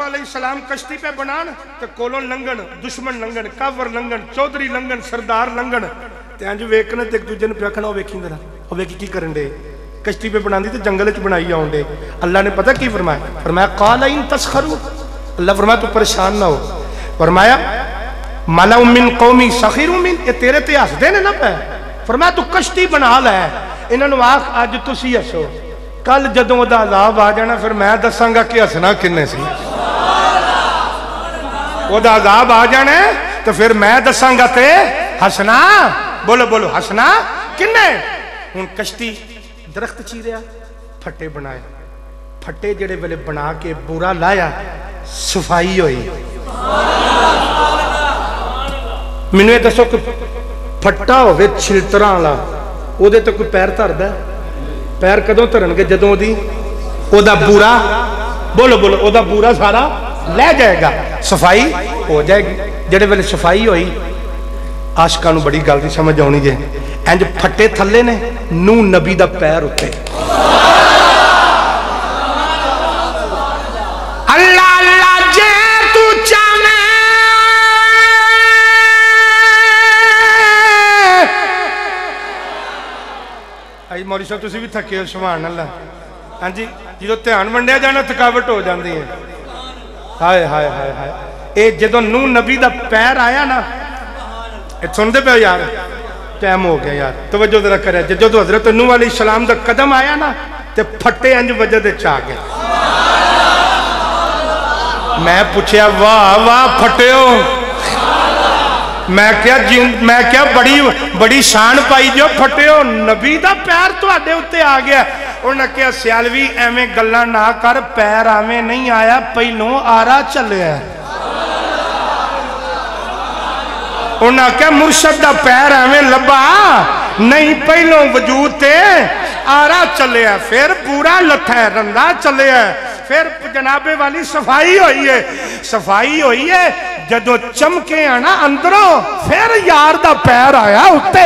अलैहिस्सलाम कश्ती पे बनान ते कोलों लंघन दुश्मन लंघन कावर लंघन चौधरी लंघन सरदार लंघन ते इंज वेखन ते एक दूजे ਨੂੰ ਵੇਖਣਾ ਉਹ ਵੇਖੀ ਜਰਾ ਉਹ ਵੇਖੀ ਕੀ ਕਰਨ ਦੇ कश्ती पे बनांदी ते जंगल च बनाई आउन दे अल्लाह ने पता की फरमाया फरमाया काला इन तस्खरू अल्लाह फरमाया तू परेशान ना हो फरमाया माला मिन कौमी सखीरू मिन ये तेरे ते हसदे ने ना पै फरमाया तू कश्ती बना लै ਇਹਨਾਂ ਨੂੰ ਆਖ ਅੱਜ ਤੁਸੀਂ ਹੱਸੋ ਕੱਲ ਜਦੋਂ ਉਹਦਾ ਅਜ਼ਾਬ ਆ ਜਾਣਾ ਫਿਰ ਮੈਂ ਦੱਸਾਂਗਾ ਕਿ ਹੱਸਣਾ ਕਿੰਨੇ ਸੀ ਉਹਦਾ ਅਜ਼ਾਬ ਆ ਜਾਣਾ ਤੇ ਫਿਰ ਮੈਂ ਦੱਸਾਂਗਾ ਤੇ ਹੱਸਣਾ। ਬੋਲੋ ਬੋਲੋ, ਹੱਸਣਾ? ਕਿੰਨੇ? ਹੁਣ ਕਸ਼ਤੀ ਦਰਖਤ ਚੀਰਿਆ, ਫੱਟੇ ਬਣਾਏ। ਫੱਟੇ ਜਿਹੜੇ ਵੇਲੇ ਬਣਾ ਕੇ ਬੂਰਾ ਲਾਇਆ, ਸਫ਼ਾਈ ਹੋਈ। ਮੈਨੂੰ ਇਹ ਦੱਸੋ ਕਿ ਫੱਟਾ ਹੋਵੇ ਛਿਲਤਰਾਂ ਵਾਲਾ, ਉਹਦੇ ਤੇ ਕੋਈ ਪੈਰ ਧਰਦਾ ਪੈਰ ਕਦੋਂ ਧਰਨਗੇ ਜਦੋਂ ਉਹਦੀ ਉਹਦਾ ਬੂਰਾ ਬੋਲੋ ਬੋਲੋ, ਉਹਦਾ ਬੂਰਾ ਸਾਰਾ ਲੈ ਜਾਏਗਾ। ਸਫ਼ਾਈ ਹੋ ਜਾਏਗੀ। ਜਿਹੜੇ ਵੇਲੇ ਸਫ਼ਾਈ ਹੋਈ, ਆਸ਼ਕਾਂ ਨੂੰ ਬੜੀ ਗੱਲ ਦੀ ਸਮਝ ਆਉਣੀ ਜੇ। ਇੰਜ ਫੱਟੇ ਥੱਲੇ ਨੇ ਨੂੰ ਨਬੀ ਦਾ ਪੈਰ ਉੱਤੇ। ਅੱਲਾ ਅੱਲਾ ਸਾਹਿਬ, ਤੁਸੀਂ ਵੀ ਥੱਕੇ ਹੋ ਸੁਭਾਨ ਅੱਲਾ। ਹਾਂਜੀ, ਜਦੋਂ ਧਿਆਨ ਵੰਡਿਆ ਜਾਣਾ, ਥਕਾਵਟ ਹੋ ਜਾਂਦੀ ਹੈ। ਹਾਏ ਹਾਏ ਹਾਏ ਹਾਏ ਇਹ ਜਦੋਂ ਨੂੰ ਨਬੀ ਦਾ ਪੈਰ ਆਇਆ ਨਾ ਇਹ ਸੁਣਦੇ ਪਿਓ ਯਾਰ ਟਾਈਮ ਹੋ ਗਿਆ ਯਾਰ ਤਵੱਜੋ ਜ਼ਰਾ ਕਰਿਆ ਜੇ ਜਦੋਂ ਹਜ਼ਰਤ ਨੂਹ ਅਲੀ ਸਲਾਮ ਦਾ ਕਦਮ ਆਇਆ ਨਾ ਤੇ ਫੱਟੇ ਇੰਜ ਵਜਦ ਵਿੱਚ ਆ ਗਏ ਮੈਂ ਪੁੱਛਿਆ ਵਾਹ ਵਾਹ ਫਟਿਓ ਮੈਂ ਕਿਹਾ ਜਿਉਂ ਮੈਂ ਕਿਹਾ ਬੜੀ ਬੜੀ ਸ਼ਾਨ ਪਾਈ ਜੋ ਫਟਿਓ ਨਬੀ ਦਾ ਪੈਰ ਤੁਹਾਡੇ ਉੱਤੇ ਆ उन्हें क्या सियालवी एवं गल्ला ना कर, पैर आवे नहीं आया पहलों आरा चलिया उन्हें आख्या मुर्शद का पैर एवं लबा नहीं पहलों वजूद ते आरा चलिया फिर पूरा लथा रंधा चलिया फिर जनाबे वाली सफ़ाई हो सफ़ाई हो जो चमके आना अंदरों, फिर यार पैर आया उत्ते।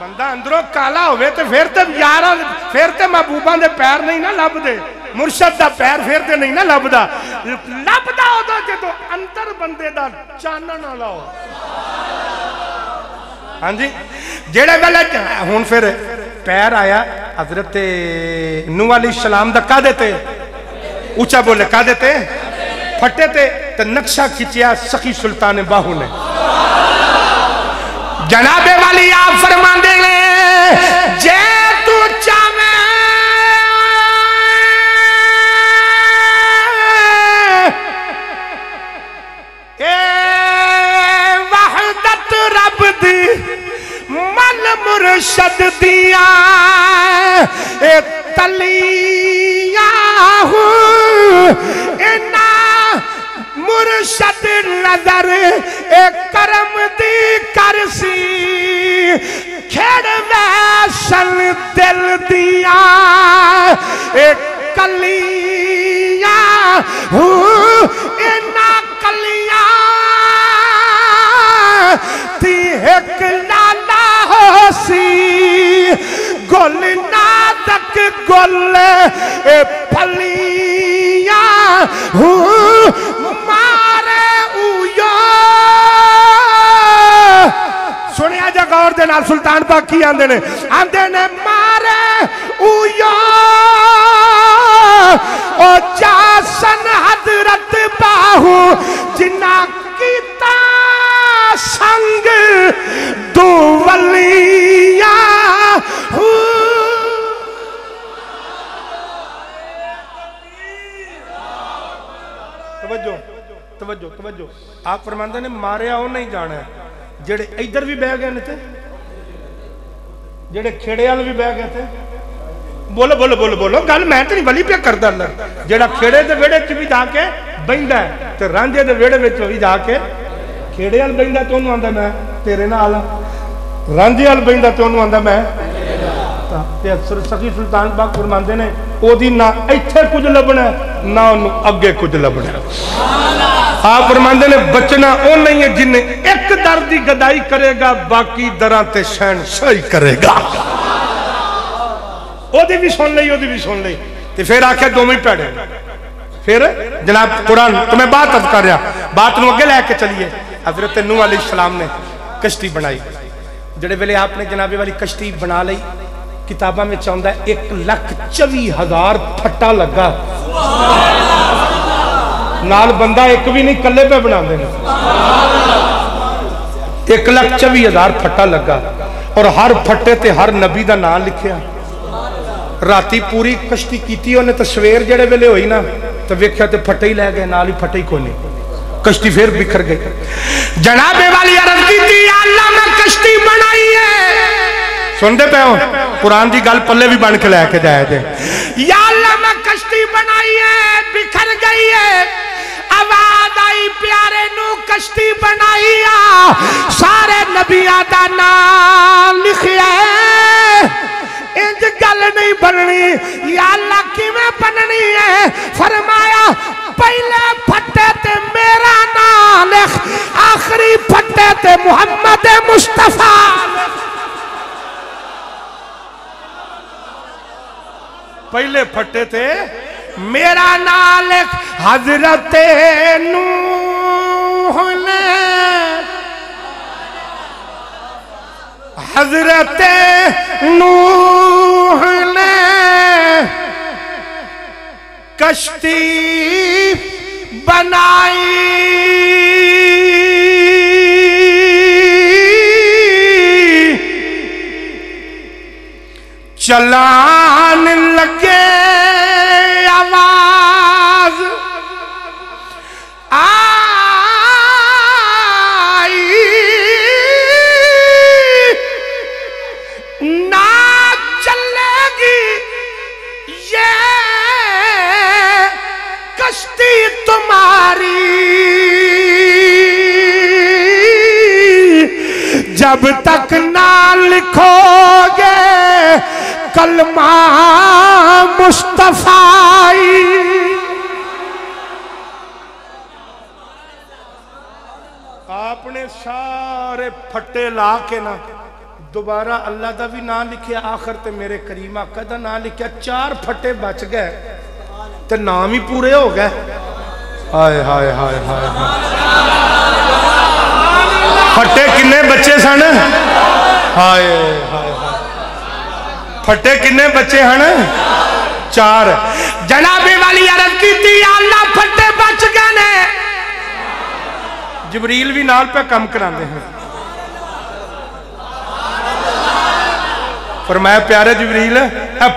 ਬੰਦਾ ਅੰਦਰੋਂ ਕਾਲਾ ਹੋਵੇ ਤੇ ਫਿਰ ਤੇ ਯਾਰਾਂ ਫਿਰ ਤੇ ਮਹਬੂਬਾਂ ਦੇ ਪੈਰ ਨਹੀਂ ਨਾ ਲੱਭਦੇ ਮੁਰਸ਼ਦ ਦਾ ਪੈਰ ਫਿਰ ਤੇ ਨਹੀਂ ਨਾ ਲੱਭਦਾ ਲੱਭਦਾ ਉਦੋਂ ਜਦੋਂ ਅੰਦਰ ਬੰਦੇ ਦਾ ਚਾਨਣ ਵਾਲਾ ਹੋ ਹਾਂਜੀ ਜਿਹੜੇ ਵੇਲੇ ਚ- ਹੁਣ ਫਿਰ ਪੈਰ ਆਇਆ ਹਜ਼ਰਤ ਨੂਹ ਅਲੀ ਸਲਾਮ ਦਾ ਕਾਦੇ ਤੇ ਉੱਚਾ ਬੋਲੇ ਕਾਦੇ ਤੇ ਫੱਟੇ ਤੇ ਤੇ ਨਕਸ਼ਾ ਖਿੱਚਿਆ ਸਖੀ ਸੁਲਤਾਨ जनाबे वाली आप फरमा दे जय तू रब मन मुर्शद दिया। ए तलिया हूँ मुर्शद नज़र एक करम दी करसी। खेड़ वैसन दिल दिया एक कलिया, हूँ इना कलिया। थी एक लाला होसी, गोल नादक गोल, ए फलिया, हूँ दे नाल सुल्तान पाक की आंदे ने आंदे ने मारे उयो ओ जासन हज़रत बाहू जिन्ना कीता संग दुवलिया तवज्जो तवज्जो तवज्जो आप फरमाते ने मारिया उन्हें ही जाना जेडे इधर भी बह गए ने ਜਿਹੜੇ ਖੇੜੇ ਵਾਲ ਵੀ ਬਹਿ ਗਏ ਤੇ ਬੋਲੋ ਬੋਲੋ ਬੋਲੋ ਬੋਲੋ। ਗੱਲ ਮੈਂ ਤੇ ਨਹੀਂ ਬਲੀ ਪਿਆ ਕਰਦਾ ਅੱਲਾ ਜਿਹੜਾ ਖੇੜੇ ਦੇ ਵਿਹੜੇ 'ਚ ਵੀ ਜਾ ਕੇ ਬੈਂਦਾ ਤੇ ਰਾਂਝੇ ਦੇ ਵਿਹੜੇ ਵਿੱਚ ਵੀ ਜਾ ਕੇ ਖੇੜੇ ਵਾਲ ਬੈਂਦਾ ਤੇ ਉਹਨੂੰ ਆਂਦਾ ਮੈਂ, ਤੇਰੇ ਨਾਲ ਰਾਂਝੇ ਵਾਲ ਬੈਂਦਾ ਤੇ ਉਹਨੂੰ ਆਂਦਾ ਮੈਂ। ਤਾਂ ਤੇ ਅਕਸਰ ਸਖੀ ਸੁਲਤਾਨ ਬਾਗ ਫਰਮਾਉਂਦੇ ਨੇ, ਉਹਦੀ ਨਾ ਇੱਥੇ ਕੁਝ ਲੱਭਣਾ, ਨਾ ਉਹਨੂੰ ਅੱਗੇ ਕੁਝ ਲੱਭਣਾ। आप फरमाते ने, बचना वो नहीं है जिन्हें एक दर की गदाई करेगा, बाकी दर ते सहन सही करेगा। भी सुन ली भी सुन ली। तो फिर आख्या दोवें भैड़े फिर, जनाब, कुरान तो बात अब कर रहा। बात अगे लैके चलीए। हज़रत नू अली सलाम ने कश्ती बनाई। जेड़े वेले आपने जनाबे वाली कश्ती बना ली किताबों में आता एक लख चौबी हज़ार फट्टा लगा नाल बंदा एक भी नहीं कले पे बना एक लख चौबी हज़ार फट्टा लगा और हर फट्टे ते हर नबी का नाम लिखिया राती पूरी कश्ती की उन्हें तो सवेर जेड़े वेले हुई ना तो वेख्या तो फटे ही लै गए नाल ही फटे ही कोने कश्ती फिर बिखर गई जनाबे वाली अरज की थी अल्लाह मैं कश्ती बनाई है सुनते पे हो कुरान की गल पल्ले भी बन के लैके जाए थे या अल्लाह मैं कश्ती बनाई है बिखर गई है आवाज़ आई प्यारे कश्ती बनाई आ सारे नबिया का नाम लिखिया इंज गल नहीं बननी, या अल्लाह बननी है? फरमाया, पहले फटे ते मेरा नाम लिख, आखिरी फटे ते मुहम्मद मुस्तफ़ा पहले फटे थे मेरा नाम लिख हज़रत नूह ने। हज़रत नूह ने कश्ती बनाई। चलान लगे जब तक ना लिखोगे कलमा मुस्तफाई। आपने सारे फट्टे ला के ना दोबारा अल्लाह का भी ना लिखिया आखिर ते मेरे करीम आका का नाम लिखिया चार फट्टे बच गए, ते नाम ही पूरे हो गए। हाय हाय हाय हाय फट्टे बच्चे सन? फट्टे किन्ने बच्चे हैं चार। जनाबे वाली अरब की थी अल्लाह फट्टे बच गए ने। जबरील भी नाल पे कम कराते हैं। फरमाया, प्यारे जबरील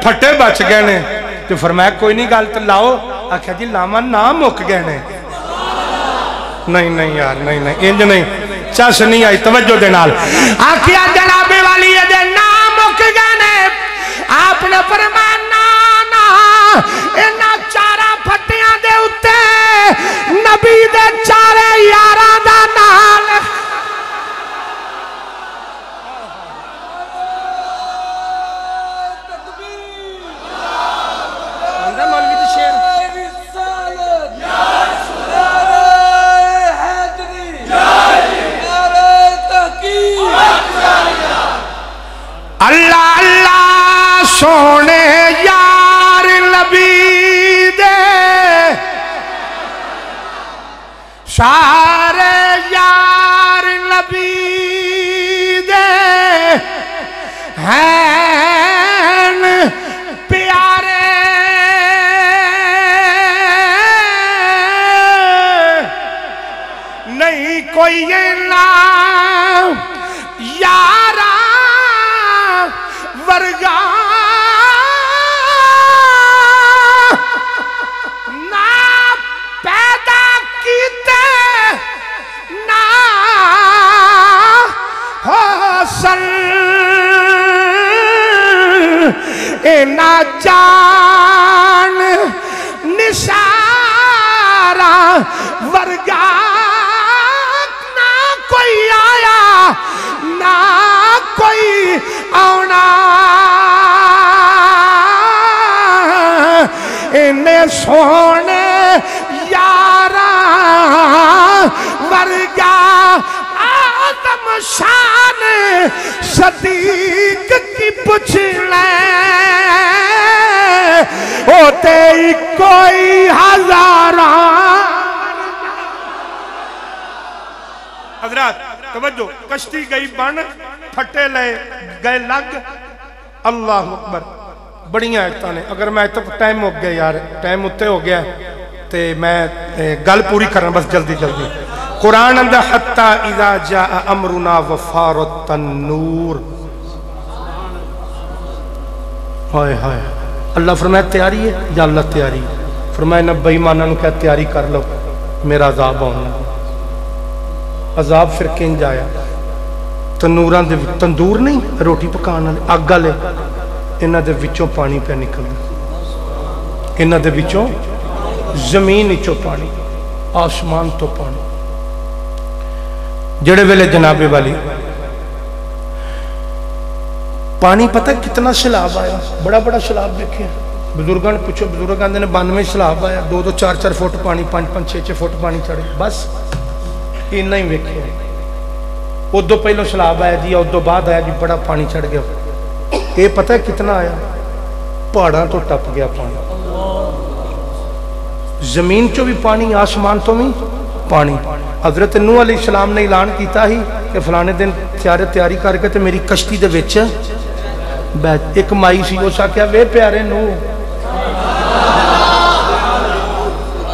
फट्टे बच गए ने। तो फरमाया, कोई नहीं गल तो लाओ। आख्या जी लावा ना मुक गए ने। नहीं नहीं, यार, नहीं नहीं, इंज नहीं। चस नहीं आई, तवज्जो दे नाल। आखिया जनाबे वाली ये ना मुक गए आपने फरमाया ना ना इना चारा फटियाँ दे उत्ते नबी दे चारे यारां दा नाम मौलवी दी शेर अल्लाह अल्लाह सोने यार नबी दे। सारे ना जान निसारा वर्गा ना कोई आया, ना कोई आना इन्हें सोने यारा वर्गा आदम शान, सदीक की पूछ होते ही कोई हजारा। हज़रत, तवज्जो, कश्ती गई बन, फटे ले, गए लग। अल्लाह अकबर। बड़िया आयत ने अगर मैं तो टाइम हो गया यार टाइम उत्ते हो गया। तो मैं गल पूरी करा, बस जल्दी जल्दी। कुरान अंदर हत्ता इदा जा अमरुना वफार तन्नूर हाय हाय। अल्लाह फरमाया तैयारी है या अल्लाह तैयारी फरमाया ना बेईमाना क्या तैयारी कर लो मेरा अजाब आने अजाब फिर किंज आया तंदूर दे तंदूर नहीं रोटी पकाने वाले अग वाले इन्हों के विचों पानी पे निकलना इन्हों के विचों ज़मीन चो पानी आसमान तो पानी जड़े वेले जनाबे वाली पानी पता कितना सैलाब आया? बड़ा बड़ा सैलाब देखे। बजुर्गों ने पूछो, बजुर्ग आते ने बानवे सैलाब आया। दो दो, चार चार फुट पानी, पाँच पाँच, छे छे फुट पानी चढ़े। बस, इन्ना ही वेखे। उदो पहलो सैलाब आया जी, उदो बाद आया जी, बड़ा पानी चढ़ गया। ये पता है कितना आया? पहाड़ा तो टप गया पानी। ज़मीन चो भी पानी, आसमान तो भी पानी। हज़रत नूह अली सलाम ने ऐलान किया ही कि फलाने दिन त्यारे तैयारी करके तो मेरी कश्ती दे विच बैठ एक माई सी उस आख्या वे प्यारे नू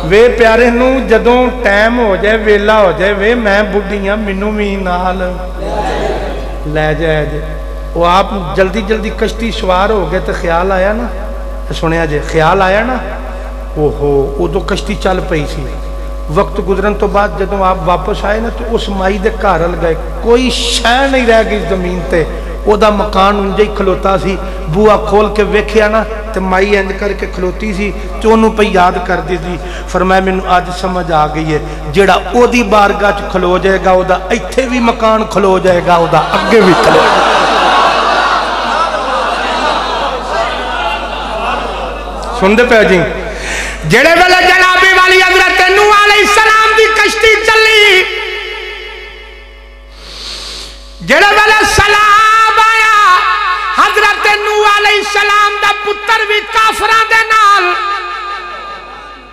वे प्यारे नू जदों टाइम हो जाए वेला हो जाए वे मैं बुढ़ी हाँ मैनू भी नाल लै जाए जे वो आप जल्दी जल्दी कश्ती सवार हो गए तो ख्याल आया ना सुनिया जे ख्याल आया ना ओहो उदो कश्ती चल पई सी वक्त गुजरन तो बाद जदों आप वापस आए ना तो उस माई के घर हल गए कोई शह नहीं रह गई ओदा मकान उंजे ही खलोता सी। बूआ खोल के वेख्या ना तो माई इंज करके खलोती सी तो उन्होंने पई याद करती थी फरमाया, मैनू अज समझ आ गई है। जेड़ा ओदी बारगाह च खलो जाएगा, ओदा इत्थे भी मकान खलो जाएगा, ओदा अगे भी खलो सुनते पे जी? जेड़े वेले जनाबी वाली हज़रत नूह अलैहिस्सलाम दी कश्ती चली, जेड़े वेले अलैहिस्सलाम दा पुत्र भी काफरां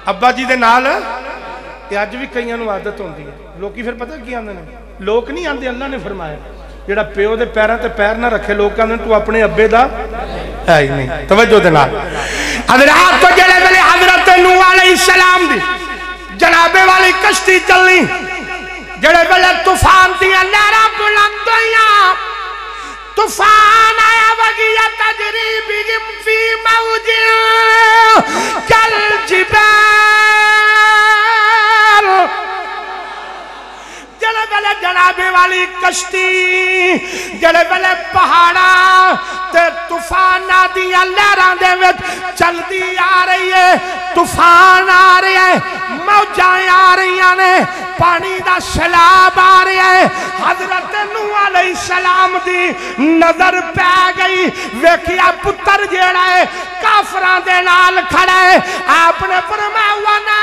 अब्बा जी दे अज भी कईयां नु आदत होंदी है लोकी फिर पता की आंदे ने? लोक नहीं आंदे, अल्लाह ने फरमाया। जेड़ा प्यो दे पैरों ते पैर ना रखे लोग कहंदे तू अपने अब्बे दा है ही नहीं। तवज्जो दे तो हज़रत अलैहिस्सलाम दी जनाबे वाली कश्ती चलनी जेड़े वेले तूफ़ान दियाँ लहरां बुलंद होइयाँ तूफ़ान आया बगिया तजरी बिगिम फ़ी मौज कल जिबाल जड़े वेले जनाबे वाली कश्ती जड़े वेले पहाड़ा, ते तूफाना दिया लहरां चलदी आ रही है, तूफ़ान आ रहा है, मौजा आ रही ने, पानी का सैलाब आ रहा है, हज़रत अलैहिस्सलाम दी नज़र पै गई, वेखिया पुत्र जेड़ा है, काफरां दे नाल खड़ा है, आपने फरमाया ना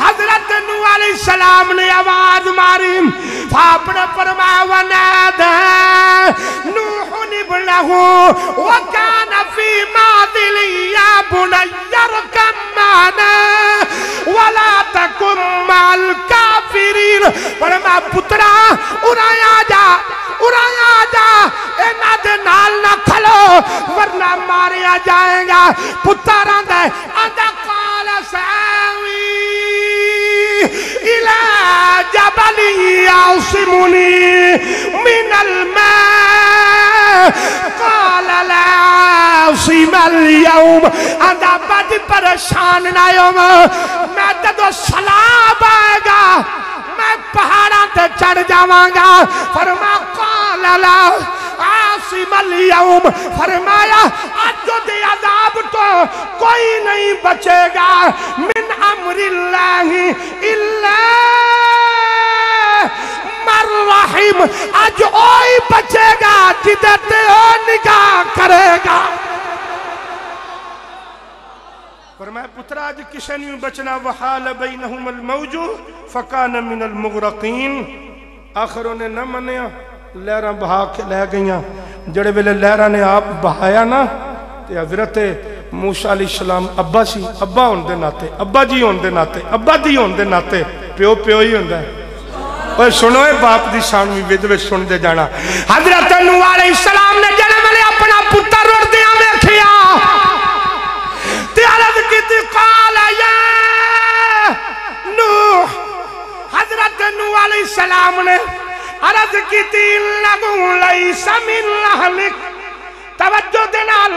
हज़रत नूह अलैहिस्सलाम ने आवाज़ मारी, आपने फरमाया वनाद नूह कान फ़ी मादिल या बुनय्यर वला तकुम माल काफिरीन। फरमा पुत्रा उराया जा ना मारिया जाएगा। काल ला यासिमल यौम आंदा बद परेशान ना होम मैं जदों सलाब आएगा मैं पहाड़ा ते चढ़ जावांगा फरमा काल ला आसिमल यौम फरमाया तो कोई नहीं बचेगा मिन अमरिल्लाहि इल्ला मर्रहिम आज ओई बचेगा, जिधर ते ओ निगाह करेगा। किसी ने बचना? वहाल मौजू, फकान मुगरकीन। न मनिया, लहर बहा के गई जड़े वेले लहर ने आप बहाया ना तो हज़रत मूसा अली सलाम अब्बा सी अब्बा होने नाते अब्बा जी होने नाते अब्बा जी होने नाते प्यो प्यो ही। होंगे और सुनो ये बाप की शान भी विद सुनते जाना हज़रत सलाम ने जन्म लिया अपना पुत्र रुड़दिया वेखिया हज़रत सलाम ने अर्ज़ की तवज्जो दे नाल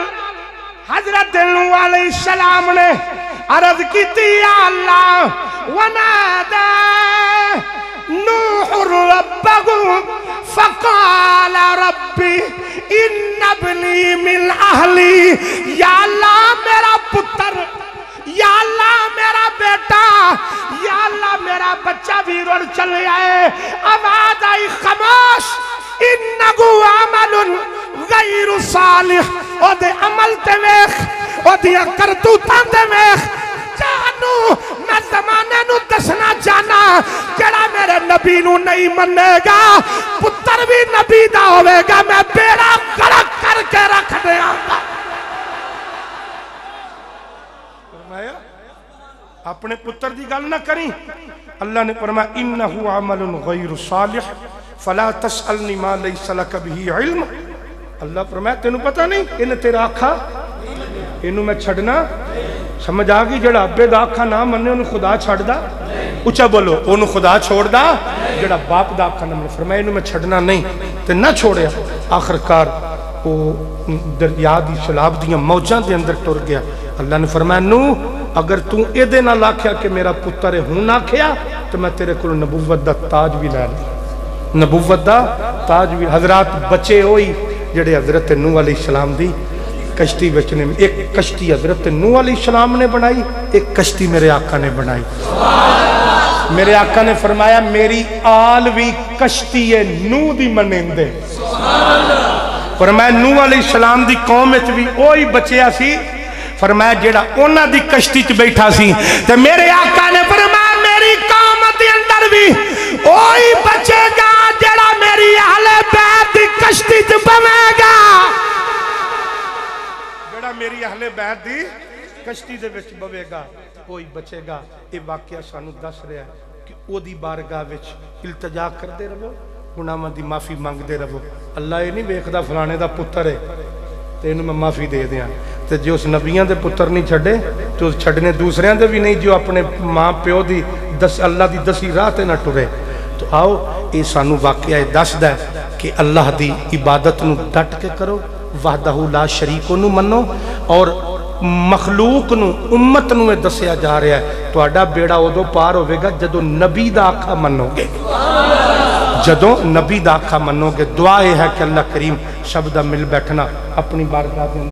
हज़रत सलाम ने अर्ज़ की अल्लाह वनादा नूह रब्बहु फकाल रब्बी इन्नबनी मिन अहली या अल्लाह मेरा पुत्र या अल्लाह मेरा बेटा या अल्लाह मेरा बच्चा भी रुड़ चले आए आवाज़ आई खामोश इन्नगु अमलुन गैर सालिह ओदे अमल ते वेख ओदियाँ करतूतां ते अपने पुत्र की गल ना करी। अल्लाह ने फरमाया, इन्नहु अमलुन गैर सालिह, फला तसअलनी मा लैसा लक बिही इल्म। अल्लाह फरमाया, तेनु पता नहीं, इन्हें तेरा आखा इनू मैं छड़ना। समझ आ गई जरा अब्बे का आखा ना मने उन्हें खुदा छड़दा उच्चा बोलो ओनू खुदा छोड़दा जरा बाप का आखा ना मने फरमाया इनू मैं छड़ना नहीं ते ना छोड़िया आखिरकार वो दरिया की सलाब दियाँ मौजा के अंदर टुर गया अल्लाह ने फरमाया नू अगर तू ये नाल आख्या कि मेरा पुत्र है हूँ आख्या तो मैं तेरे को नबूवत का ताज भी लै लिया नबूवत का ताज भी हजरात बचे होई जड़े हज़रत नू अली सलाम दी कश्ती बचने में, एक कश्ती हज़रत नू सलाम ने बनाई, एक कश्ती मेरे आका ने बनाई। मेरे आका ने फरमाया, मेरी आल भी कश्ती है, नू दी मनेंदे। फरमाया, नू सलाम दी कौम च भी वही बचिया सी। फरमाया जेड़ा उन्हां दी कश्ती च बैठा सी, ते मेरे आका ने फरमाया, मेरी कौम दे अंदर भी वही बचेगा जेड़ा मेरी अहले बैत दी कश्ती च बवेगा। जेड़ा मेरी अहले बैत दी कश्ती दे विच बवेगा कोई बचेगा ये वाक्य सानू दस रहा है कि ओदी बारगाह विच इल्तजा करते रहो गुनाहों की माफ़ी मंगते रहो अल्लाह ये नहीं वेखदा फलाने का पुत्र है तो इन मैं माफ़ी दे दियाँ तो जो उस नबिया के पुत्र नहीं छे तो छड़ने दूसरिया के भी नहीं जो अपने माँ प्यो की दस अल्लाह की दसी राह से ना टुरे तो आओ ये सानू वाकया दसद है कि अल्लाह की इबादत न डट के करो वाहदाहू ला शरीक मनो और मखलूक उम्मत न दसिया जा रहा है। तो बेड़ा उदो पार होगा जदों नबी का आखा मनोगे जदों नबी का आखा मनोगे दुआ यह है कि अल्लाह करीम शब्द मिल बैठना अपनी बारगाह